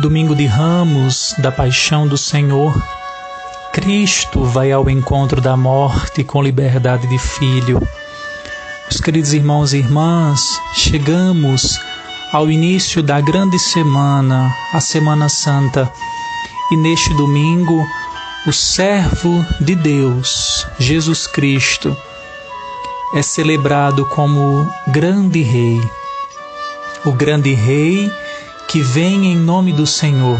Domingo de Ramos da Paixão do Senhor, Cristo vai ao encontro da morte com liberdade de filho. Meus queridos irmãos e irmãs, chegamos ao início da grande semana, a Semana Santa, e neste domingo, o servo de Deus, Jesus Cristo, é celebrado como grande rei. O grande rei que vem em nome do Senhor.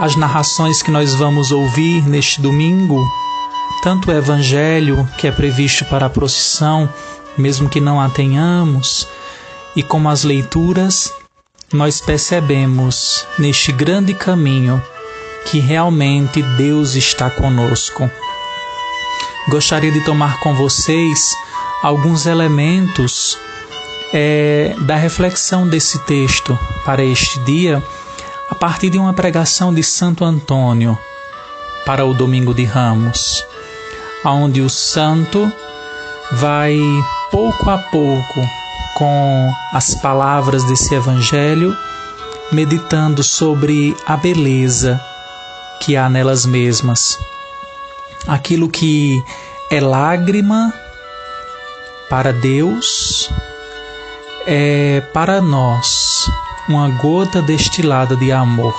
As narrações que nós vamos ouvir neste domingo, tanto o evangelho que é previsto para a procissão, mesmo que não a tenhamos, e como as leituras, nós percebemos neste grande caminho que realmente Deus está conosco. Gostaria de tomar com vocês alguns elementos é, da reflexão desse texto para este dia a partir de uma pregação de Santo Antônio para o Domingo de Ramos, onde o santo vai pouco a pouco com as palavras desse evangelho, meditando sobre a beleza que há nelas mesmas. Aquilo que é lágrima para Deus é para nós uma gota destilada de amor.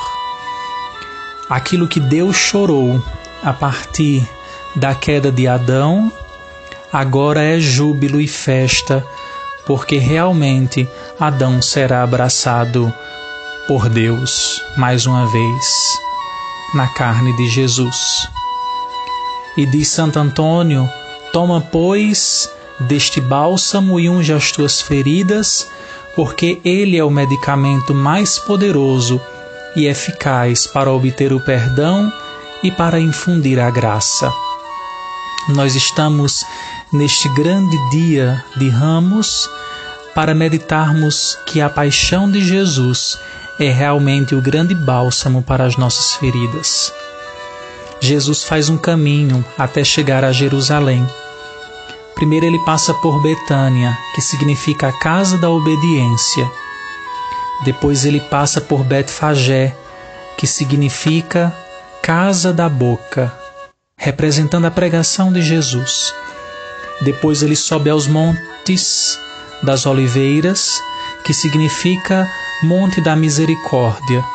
Aquilo que Deus chorou a partir da queda de Adão, agora é júbilo e festa, porque realmente Adão será abraçado por Deus mais uma vez na carne de Jesus. E diz Santo Antônio: Toma, pois, deste bálsamo e unge as tuas feridas, porque ele é o medicamento mais poderoso e eficaz para obter o perdão e para infundir a graça. Nós estamos neste grande dia de Ramos para meditarmos que a paixão de Jesus é realmente o grande bálsamo para as nossas feridas. Jesus faz um caminho até chegar a Jerusalém Primeiro ele passa por Betânia, que significa a casa da obediência. Depois ele passa por Betfagé, que significa casa da boca, representando a pregação de Jesus. Depois ele sobe aos montes das oliveiras, que significa monte da misericórdia,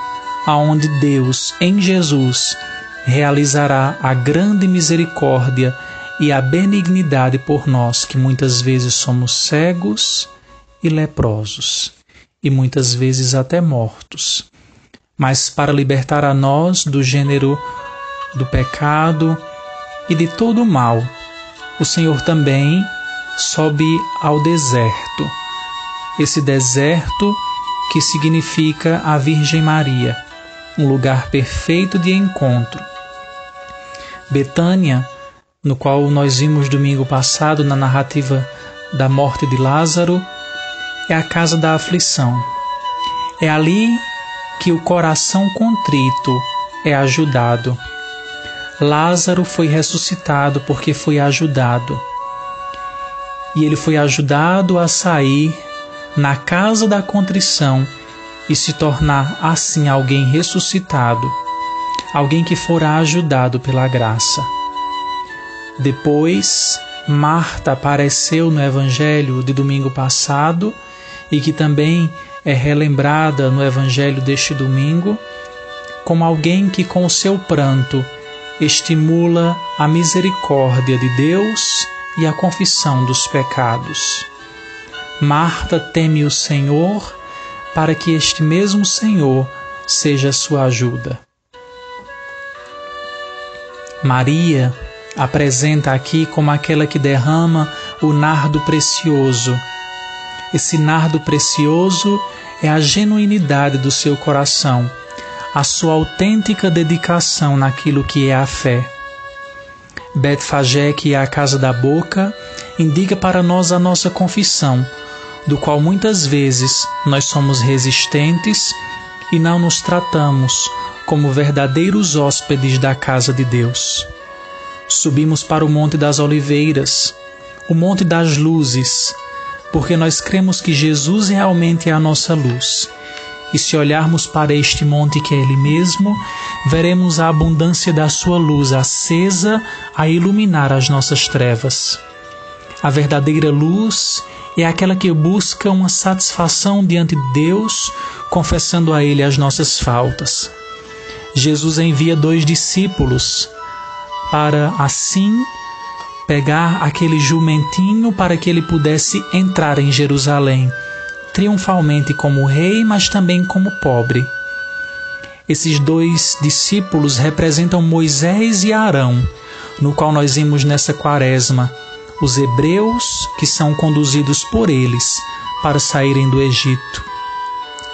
aonde Deus em Jesus realizará a grande misericórdia e a benignidade por nós, que muitas vezes somos cegos e leprosos, e muitas vezes até mortos. Mas para libertar a nós do gênero do pecado e de todo o mal, o Senhor também sobe ao deserto. Esse deserto que significa a Virgem Maria, um lugar perfeito de encontro. Betânia no qual nós vimos domingo passado na narrativa da morte de Lázaro, é a casa da aflição. É ali que o coração contrito é ajudado. Lázaro foi ressuscitado porque foi ajudado. E ele foi ajudado a sair na casa da contrição e se tornar assim alguém ressuscitado, alguém que fora ajudado pela graça. Depois, Marta apareceu no Evangelho de domingo passado e que também é relembrada no Evangelho deste domingo como alguém que, com o seu pranto, estimula a misericórdia de Deus e a confissão dos pecados. Marta teme o Senhor para que este mesmo Senhor seja sua ajuda. Maria apresenta aqui como aquela que derrama o nardo precioso. Esse nardo precioso é a genuinidade do seu coração, a sua autêntica dedicação naquilo que é a fé. Betfagé, que é a casa da boca, indica para nós a nossa confissão, do qual muitas vezes nós somos resistentes e não nos tratamos como verdadeiros hóspedes da casa de Deus. Subimos para o Monte das Oliveiras, o Monte das Luzes, porque nós cremos que Jesus realmente é a nossa luz E se olharmos para este monte que é Ele mesmo, veremos a abundância da Sua luz acesa a iluminar as nossas trevas. A verdadeira luz é aquela que busca uma satisfação diante de Deus, confessando a Ele as nossas faltas. Jesus envia dois discípulos para assim pegar aquele jumentinho para que ele pudesse entrar em Jerusalém, triunfalmente como rei, mas também como pobre. Esses dois discípulos representam Moisés e Arão, no qual nós vimos nessa quaresma os hebreus que são conduzidos por eles para saírem do Egito.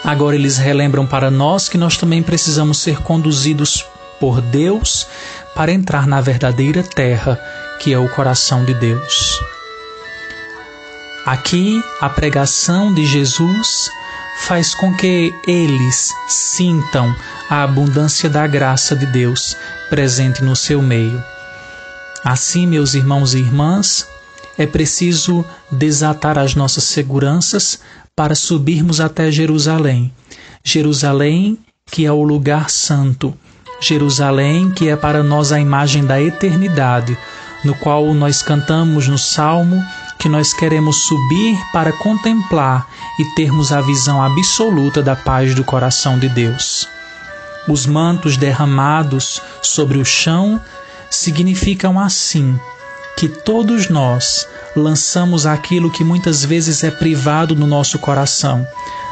Agora eles relembram para nós que nós também precisamos ser conduzidos por Deus para entrar na verdadeira terra, que é o coração de Deus. Aqui, a pregação de Jesus faz com que eles sintam a abundância da graça de Deus presente no seu meio. Assim, meus irmãos e irmãs, é preciso desatar as nossas seguranças para subirmos até Jerusalém. Jerusalém, que é o lugar santo. Jerusalém, que é para nós a imagem da eternidade, no qual nós cantamos no salmo que nós queremos subir para contemplar e termos a visão absoluta da paz do coração de Deus. Os mantos derramados sobre o chão significam assim que todos nós lançamos aquilo que muitas vezes é privado no nosso coração,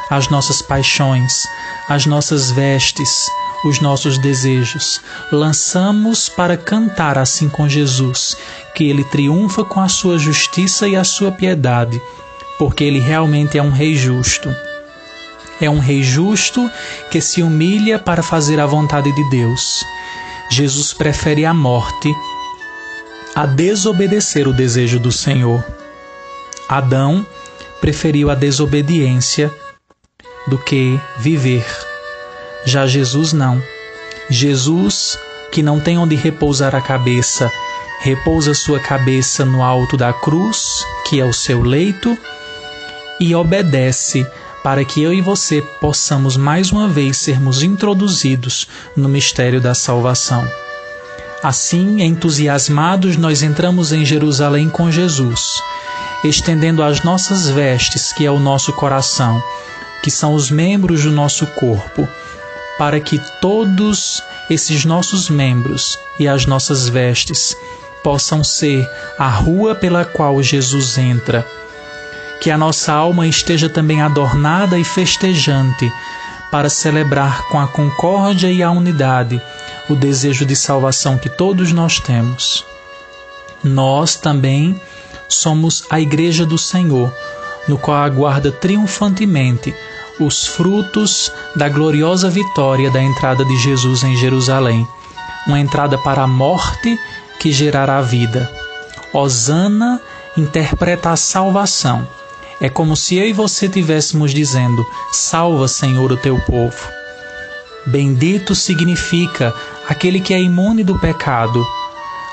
as nossas paixões, as nossas vestes, os nossos desejos. Lançamos para cantar assim com Jesus, que ele triunfa com a sua justiça e a sua piedade, porque ele realmente é um rei justo. É um rei justo que se humilha para fazer a vontade de Deus. Jesus prefere a morte a desobedecer o desejo do Senhor. Adão preferiu a desobediência do que viver. Já Jesus não. Jesus, que não tem onde repousar a cabeça, repousa sua cabeça no alto da cruz, que é o seu leito, e obedece para que eu e você possamos mais uma vez sermos introduzidos no mistério da salvação. Assim, entusiasmados, nós entramos em Jerusalém com Jesus, estendendo as nossas vestes, que é o nosso coração, que são os membros do nosso corpo, para que todos esses nossos membros e as nossas vestes possam ser a rua pela qual Jesus entra. Que a nossa alma esteja também adornada e festejante para celebrar com a concórdia e a unidade o desejo de salvação que todos nós temos. Nós também somos a Igreja do Senhor, no qual aguarda triunfantemente os frutos da gloriosa vitória da entrada de Jesus em Jerusalém, uma entrada para a morte que gerará a vida. Osana interpreta a salvação. É como se eu e você estivéssemos dizendo: Salva, Senhor, o teu povo. Bendito significa aquele que é imune do pecado,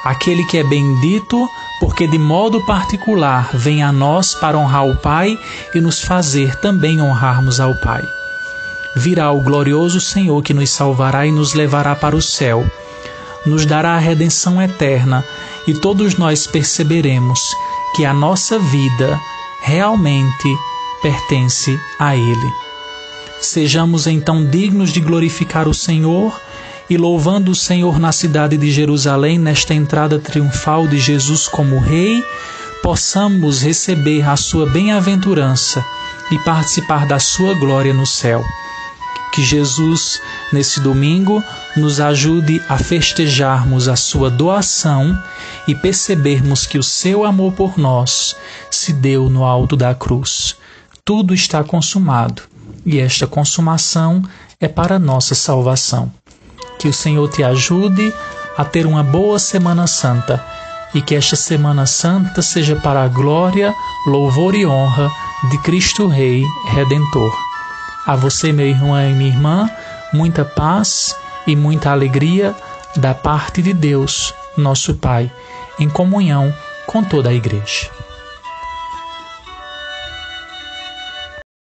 aquele que é bendito, porque de modo particular vem a nós para honrar o Pai e nos fazer também honrarmos ao Pai. Virá o glorioso Senhor que nos salvará e nos levará para o céu, nos dará a redenção eterna e todos nós perceberemos que a nossa vida realmente pertence a Ele. Sejamos então dignos de glorificar o Senhor e louvando o Senhor na cidade de Jerusalém, nesta entrada triunfal de Jesus como Rei, possamos receber a sua bem-aventurança e participar da sua glória no céu. Que Jesus, nesse domingo, nos ajude a festejarmos a sua doação e percebermos que o seu amor por nós se deu no alto da cruz. Tudo está consumado e esta consumação é para nossa salvação. Que o Senhor te ajude a ter uma boa Semana Santa e que esta Semana Santa seja para a glória, louvor e honra de Cristo Rei Redentor. A você, meu irmão e minha irmã, muita paz e muita alegria da parte de Deus, nosso Pai, em comunhão com toda a Igreja.